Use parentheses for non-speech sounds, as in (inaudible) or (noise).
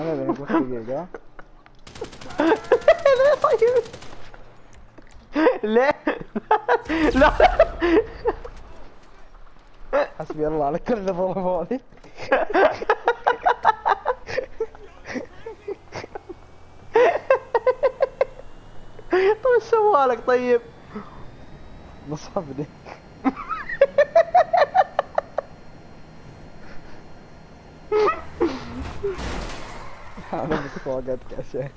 أنا اللي نقص دقيقة ليه طيب ليه لا. حسبي الله على كل ضربوني (laughs) طيب إيش سوالك طيب؟ نصبني. स्वागत कैसे